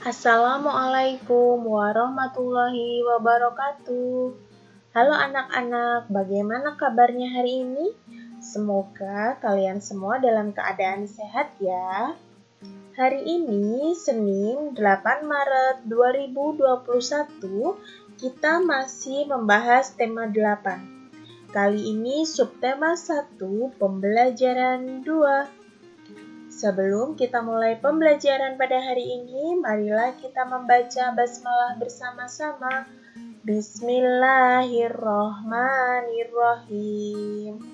Assalamualaikum warahmatullahi wabarakatuh. Halo anak-anak, bagaimana kabarnya hari ini? Semoga kalian semua dalam keadaan sehat ya. Hari ini Senin 8 Maret 2021 kita masih membahas tema 8. Kali ini subtema 1 pembelajaran 2. Sebelum kita mulai pembelajaran pada hari ini, marilah kita membaca basmalah bersama-sama. Bismillahirrohmanirrohim.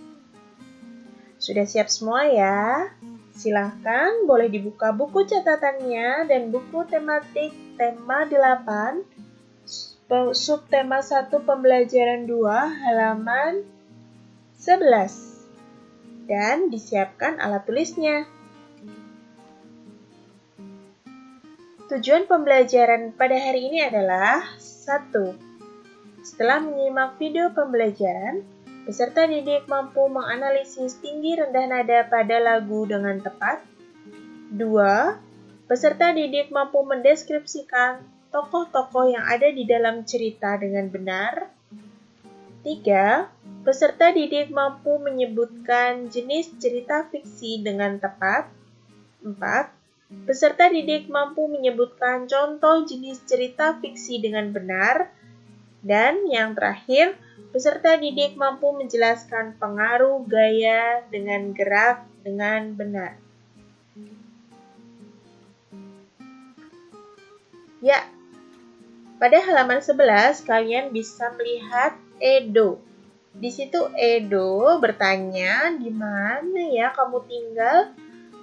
Sudah siap semua ya? Silahkan boleh dibuka buku catatannya dan buku tematik tema 8 subtema 1 pembelajaran 2 halaman 11 dan disiapkan alat tulisnya. Tujuan pembelajaran pada hari ini adalah 1. Setelah menyimak video pembelajaran, peserta didik mampu menganalisis tinggi rendah nada pada lagu dengan tepat. 2. Peserta didik mampu mendeskripsikan tokoh-tokoh yang ada di dalam cerita dengan benar. 3. Peserta didik mampu menyebutkan jenis cerita fiksi dengan tepat. 4. Peserta didik mampu menyebutkan contoh jenis cerita fiksi dengan benar. Dan yang terakhir, peserta didik mampu menjelaskan pengaruh gaya dengan gerak dengan benar. Ya, pada halaman 11 kalian bisa melihat Edo. Di situ Edo bertanya, di mana ya kamu tinggal?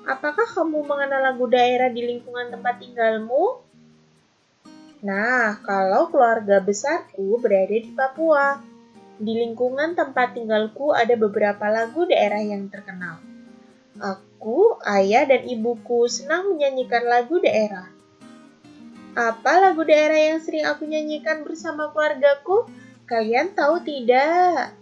Apakah kamu mengenal lagu daerah di lingkungan tempat tinggalmu? Nah, kalau keluarga besarku berada di Papua. Di lingkungan tempat tinggalku ada beberapa lagu daerah yang terkenal. Aku, ayah, dan ibuku senang menyanyikan lagu daerah. Apa lagu daerah yang sering aku nyanyikan bersama keluargaku? Kalian tahu tidak?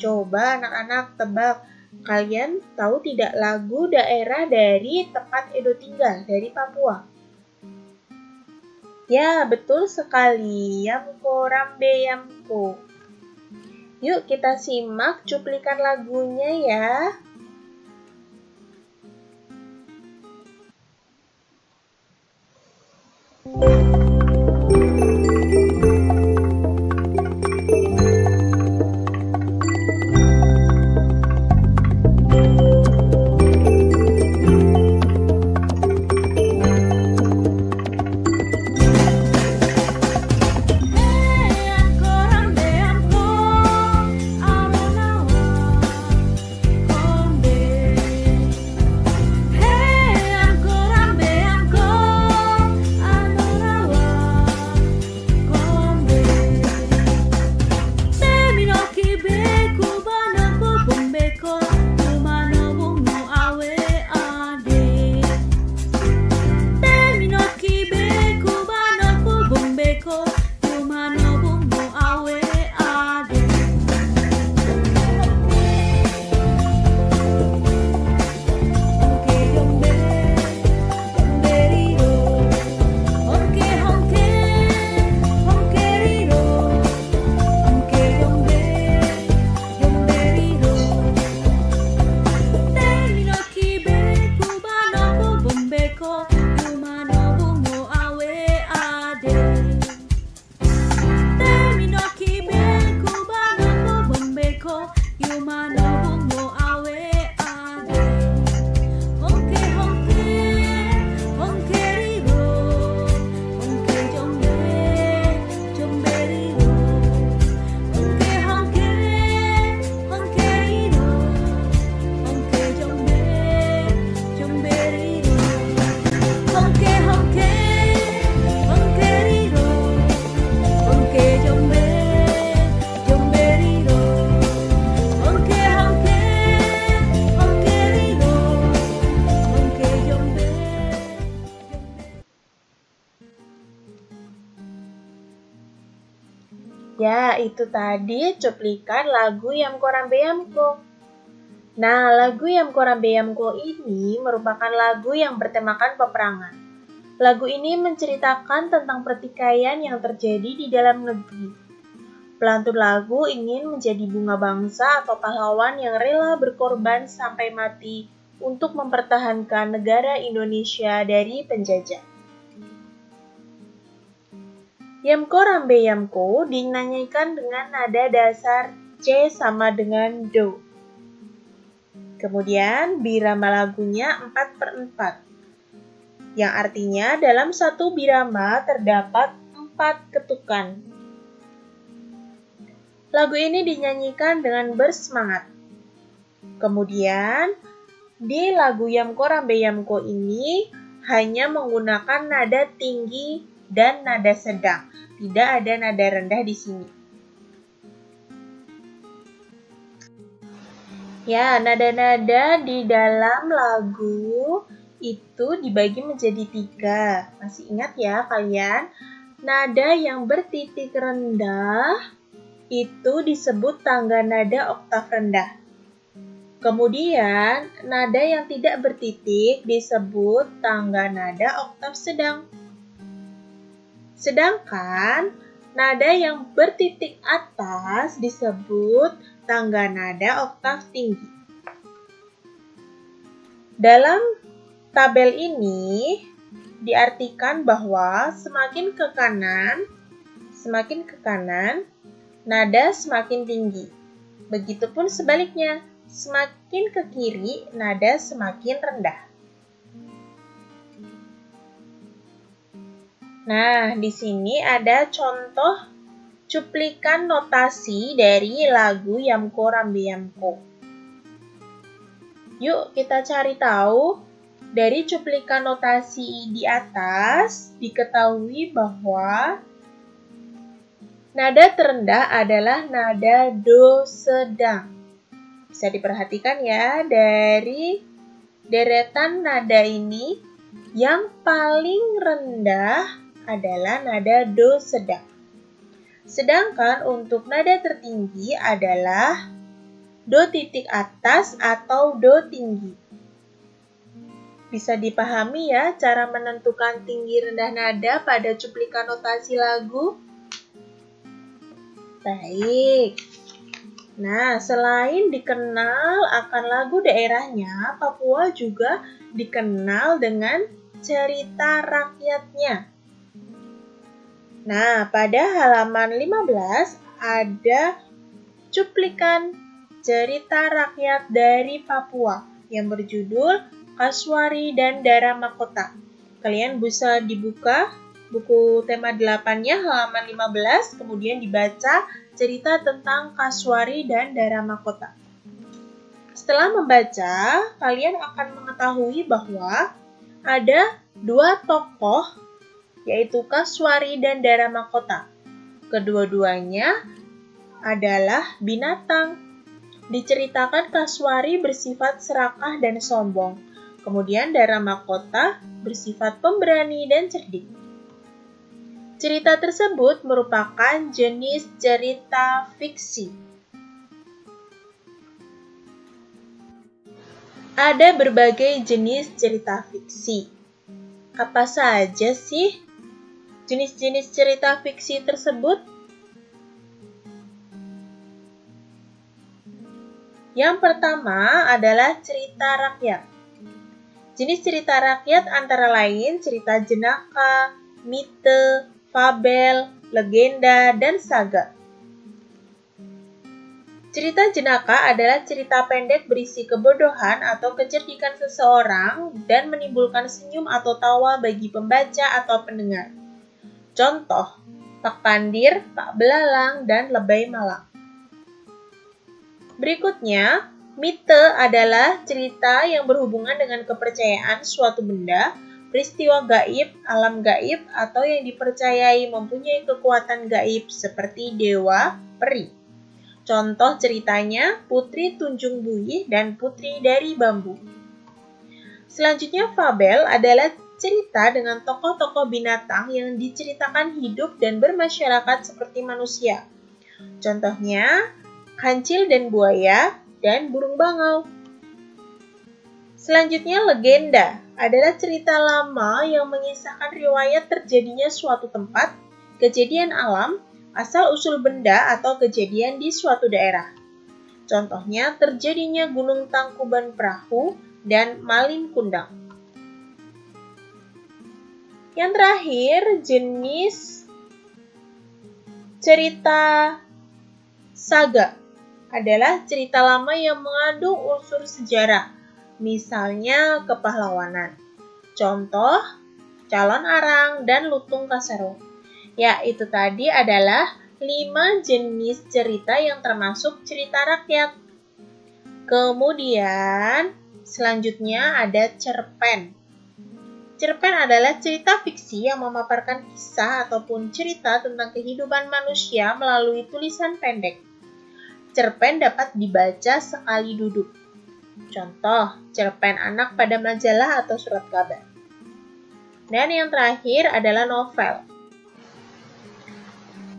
Coba anak-anak tebak Kalian tahu tidak lagu daerah dari tempat Edo tinggal, dari Papua? Ya, betul sekali. Yamko Rambe Yamko. Yuk kita simak cuplikan lagunya ya. Ya, itu tadi cuplikan lagu Yamko Rambe Yamko. Nah, lagu Yamko Rambe Yamko ini merupakan lagu yang bertemakan peperangan. Lagu ini menceritakan tentang pertikaian yang terjadi di dalam negeri. Pelantun lagu ingin menjadi bunga bangsa atau pahlawan yang rela berkorban sampai mati untuk mempertahankan negara Indonesia dari penjajah. Yamko Rambe Yamko dinyanyikan dengan nada dasar C sama dengan Do. Kemudian birama lagunya 4 per 4 yang artinya dalam satu birama terdapat empat ketukan. Lagu ini dinyanyikan dengan bersemangat. Kemudian, di lagu Yamko Rambe Yamko ini hanya menggunakan nada tinggi dan nada sedang. Tidak ada nada rendah di sini. Ya, nada-nada di dalam lagu itu dibagi menjadi tiga. Masih ingat ya kalian? Nada yang bertitik rendah itu disebut tangga nada oktav rendah. Kemudian, nada yang tidak bertitik disebut tangga nada oktav sedang. Sedangkan, nada yang bertitik atas disebut tangga nada oktav tinggi. Dalam Tabel ini diartikan bahwa semakin ke kanan, semakin ke kanan, nada semakin tinggi. Begitupun sebaliknya, semakin ke kiri, nada semakin rendah. Nah, di sini ada contoh cuplikan notasi dari lagu Yamko Rambi Yamko. Yuk kita cari tahu dari cuplikan notasi di atas, diketahui bahwa nada terendah adalah nada Do sedang. Bisa diperhatikan ya, dari deretan nada ini, yang paling rendah adalah nada Do sedang. Sedangkan untuk nada tertinggi adalah Do titik atas atau Do tinggi. Bisa dipahami ya cara menentukan tinggi rendah nada pada cuplikan notasi lagu? Baik. Nah, selain dikenal akan lagu daerahnya, Papua juga dikenal dengan cerita rakyatnya. Nah, pada halaman 15 ada cuplikan cerita rakyat dari Papua yang berjudul Kaswari, dan Dara Makota. Kalian bisa dibuka buku tema 8-nya halaman 15, kemudian dibaca cerita tentang Kaswari dan Dara Makota. Setelah membaca, kalian akan mengetahui bahwa ada dua tokoh, yaitu Kaswari dan Dara Makota. Kedua-duanya adalah binatang. Diceritakan Kaswari bersifat serakah dan sombong, Kemudian Dara Makota bersifat pemberani dan cerdik. Cerita tersebut merupakan jenis cerita fiksi. Ada berbagai jenis cerita fiksi. Apa saja sih jenis-jenis cerita fiksi tersebut? Yang pertama adalah cerita rakyat. Jenis cerita rakyat antara lain cerita jenaka, mite, fabel, legenda, dan saga. Cerita jenaka adalah cerita pendek berisi kebodohan atau kecerdikan seseorang dan menimbulkan senyum atau tawa bagi pembaca atau pendengar. Contoh, Pak Pandir, Pak Belalang, dan Lebay Malang. Berikutnya, Mite adalah cerita yang berhubungan dengan kepercayaan suatu benda, peristiwa gaib, alam gaib, atau yang dipercayai mempunyai kekuatan gaib seperti dewa, peri. Contoh ceritanya Putri Tunjung Bui dan Putri dari Bambu. Selanjutnya fabel adalah cerita dengan tokoh-tokoh binatang yang diceritakan hidup dan bermasyarakat seperti manusia. Contohnya, kancil dan buaya, dan burung bangau. Selanjutnya legenda adalah cerita lama yang mengisahkan riwayat terjadinya suatu tempat, kejadian alam, asal-usul benda atau kejadian di suatu daerah. Contohnya terjadinya Gunung Tangkuban Perahu dan Malin Kundang. Yang terakhir, jenis cerita saga adalah cerita lama yang mengandung unsur sejarah misalnya kepahlawanan. Contoh, calon arang dan lutung kasero. Ya, itu tadi adalah lima jenis cerita yang termasuk cerita rakyat. Kemudian, selanjutnya ada cerpen. Cerpen adalah cerita fiksi yang memaparkan kisah ataupun cerita tentang kehidupan manusia melalui tulisan pendek. Cerpen dapat dibaca sekali duduk. Contoh, cerpen anak pada majalah atau surat kabar. Dan yang terakhir adalah novel.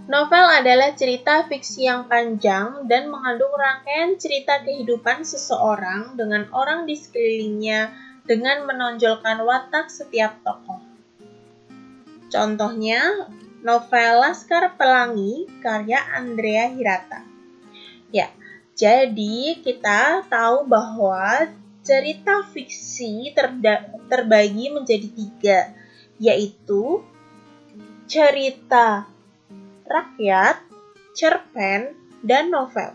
Novel adalah cerita fiksi yang panjang dan mengandung rangkaian cerita kehidupan seseorang dengan orang di sekelilingnya dengan menonjolkan watak setiap tokoh. Contohnya, novel Laskar Pelangi karya Andrea Hirata. Ya, jadi, kita tahu bahwa cerita fiksi terbagi menjadi tiga, yaitu cerita rakyat, cerpen, dan novel.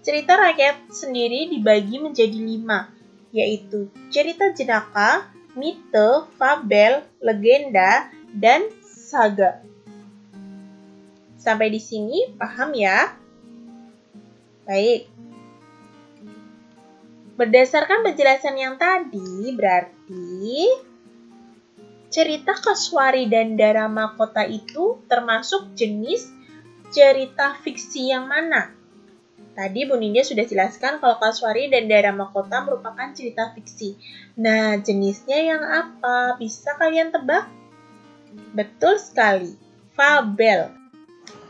Cerita rakyat sendiri dibagi menjadi lima, yaitu cerita jenaka, mite, fabel, legenda, dan saga. Sampai di sini paham ya? Baik. Berdasarkan penjelasan yang tadi, berarti cerita Kaswari dan Darama Kota itu termasuk jenis cerita fiksi yang mana? Tadi Bu Nindya sudah jelaskan kalau Kaswari dan Darama Kota merupakan cerita fiksi. Nah, jenisnya yang apa? Bisa kalian tebak? Betul sekali, fabel.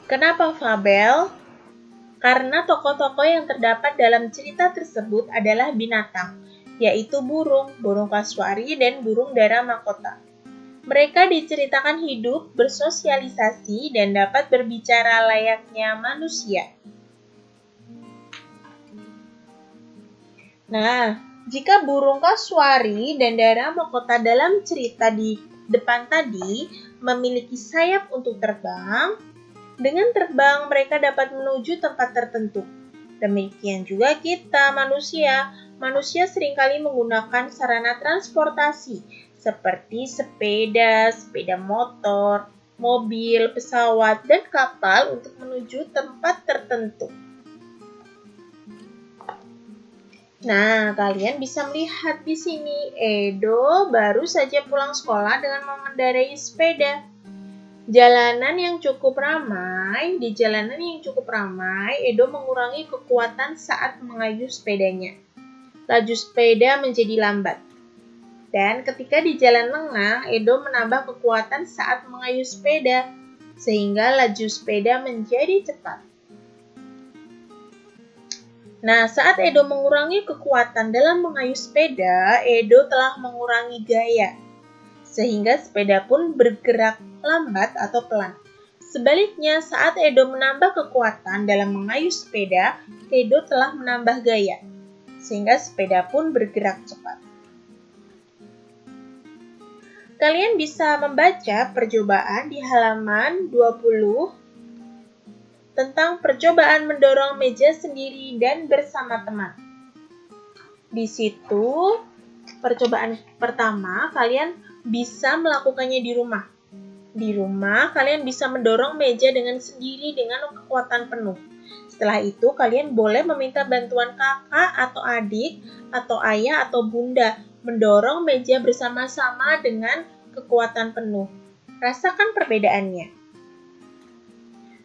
Kenapa fabel? karena tokoh-tokoh yang terdapat dalam cerita tersebut adalah binatang, yaitu burung, burung kasuari, dan burung dara mahkota. Mereka diceritakan hidup, bersosialisasi, dan dapat berbicara layaknya manusia. Nah, jika burung kasuari dan dara mahkota dalam cerita di depan tadi memiliki sayap untuk terbang, dengan terbang, mereka dapat menuju tempat tertentu. Demikian juga kita, manusia. Manusia sering kali menggunakan sarana transportasi seperti sepeda, sepeda motor, mobil, pesawat, dan kapal untuk menuju tempat tertentu. Nah, kalian bisa melihat di sini Edo baru saja pulang sekolah dengan mengendarai sepeda. Jalanan yang cukup ramai, di jalanan yang cukup ramai, Edo mengurangi kekuatan saat mengayuh sepedanya. Laju sepeda menjadi lambat. Dan ketika di jalan lengah, Edo menambah kekuatan saat mengayuh sepeda, sehingga laju sepeda menjadi cepat. Nah, saat Edo mengurangi kekuatan dalam mengayuh sepeda, Edo telah mengurangi gaya, sehingga sepeda pun bergerak lambat atau pelan. Sebaliknya, saat Edo menambah kekuatan dalam mengayuh sepeda, Edo telah menambah gaya, sehingga sepeda pun bergerak cepat. Kalian bisa membaca percobaan di halaman 20 tentang percobaan mendorong meja sendiri dan bersama teman. Di situ, percobaan pertama kalian bisa melakukannya di rumah. Di rumah, kalian bisa mendorong meja dengan sendiri dengan kekuatan penuh. Setelah itu, kalian boleh meminta bantuan kakak atau adik, atau ayah atau bunda mendorong meja bersama-sama dengan kekuatan penuh. Rasakan perbedaannya.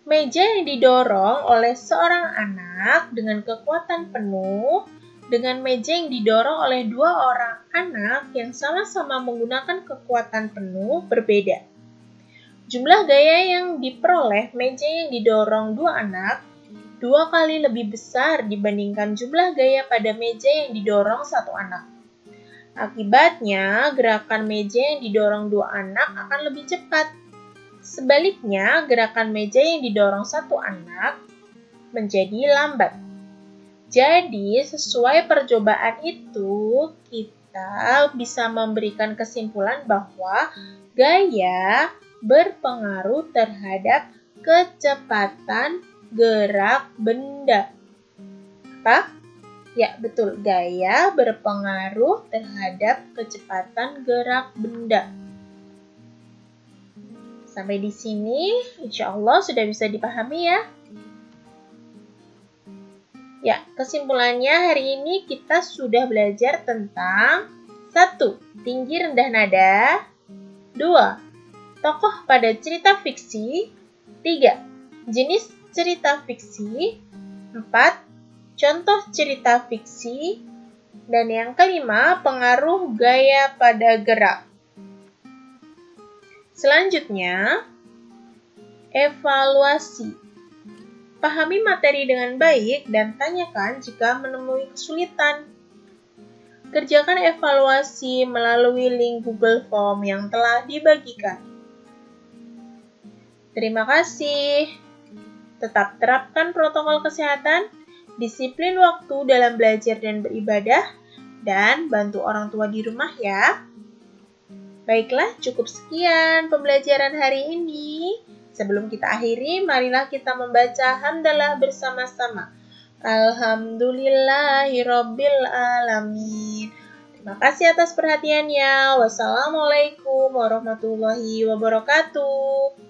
Meja yang didorong oleh seorang anak dengan kekuatan penuh dengan meja yang didorong oleh dua orang anak yang sama-sama menggunakan kekuatan penuh berbeda. Jumlah gaya yang diperoleh meja yang didorong dua anak dua kali lebih besar dibandingkan jumlah gaya pada meja yang didorong satu anak. Akibatnya, gerakan meja yang didorong dua anak akan lebih cepat. Sebaliknya, gerakan meja yang didorong satu anak menjadi lambat. Jadi, sesuai percobaan itu, kita bisa memberikan kesimpulan bahwa gaya berpengaruh terhadap kecepatan gerak benda. Apa? Ya, betul. Gaya berpengaruh terhadap kecepatan gerak benda. Sampai di sini, insya Allah sudah bisa dipahami ya. Ya, kesimpulannya hari ini kita sudah belajar tentang satu Tinggi rendah nada 2. Tokoh pada cerita fiksi 3. Jenis cerita fiksi 4 contoh cerita fiksi, dan yang kelima, pengaruh gaya pada gerak. Selanjutnya, evaluasi. Pahami materi dengan baik dan tanyakan jika menemui kesulitan. Kerjakan evaluasi melalui link Google Form yang telah dibagikan. Terima kasih. Tetap terapkan protokol kesehatan disiplin waktu dalam belajar dan beribadah, dan bantu orang tua di rumah ya. Baiklah, cukup sekian pembelajaran hari ini. Sebelum kita akhiri, marilah kita membaca hamdalah bersama-sama. Alhamdulillahirabbil alamin. Terima kasih atas perhatiannya. Wassalamualaikum warahmatullahi wabarakatuh.